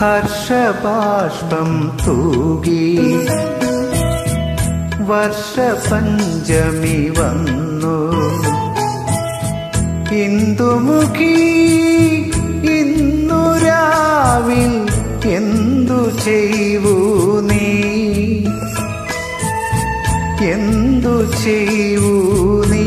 ഹർഷബാഷ്പം തൂകി വർഷപഞ്ചമി വന്നു ഇന്ദുമുഖി ഇന്നു രാവിൽ എന്തു ചെയ്വൂ നീ? എന്തു ചെയ്വൂ നീ?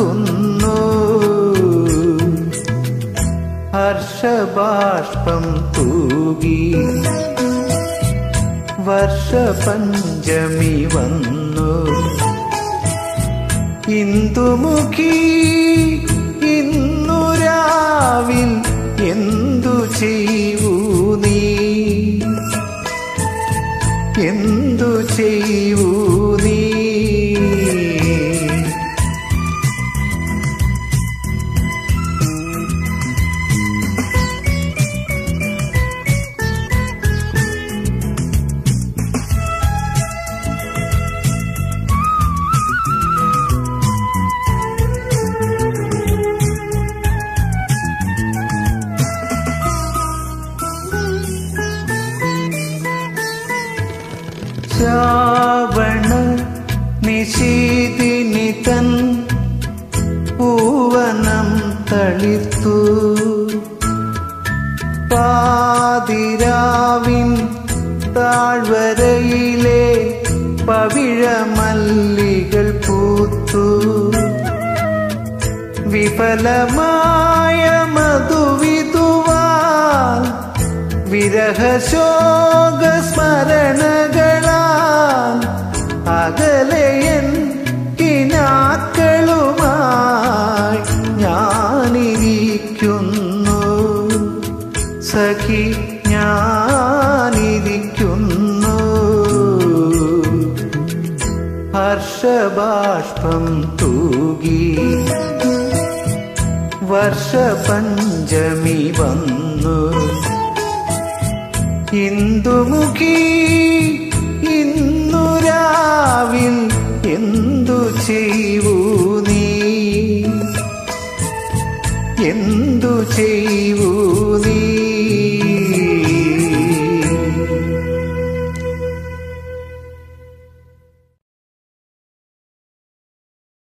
ആരുണർത്തുന്നു ഹർഷബാഷ്പം തൂകി. വർഷപഞ്ചമി വന്നു. ഇന്ദുമുഖി ഇന്നു രാവിൽ എന്തു ചെയ്യൂ നീ? എന്തു ചെയ്വൂ ശ്രാവണ നിശീതിനി തൻ പൂവനം തളിത്തു പാതിരാവിൻ താഴ്വരയിലെ പവിഴമല്ലികൾ പൂത്തു. വിഫലമായ വിരഹശോക സ്മരണകളാൽ അകലയൻ കിനാക്കളുമായി ഞാനിരിക്കുന്നു. സഖി ഞാനിരിക്കുന്നു. ഹർഷബാഷ്പം തൂകി വർഷപഞ്ചമി വന്നു. ഇന്ദുമുഖി ഇന്നു രാവിൽ എന്തു ചെയ്യൂ നീ? എന്തു ചെയ്വൂ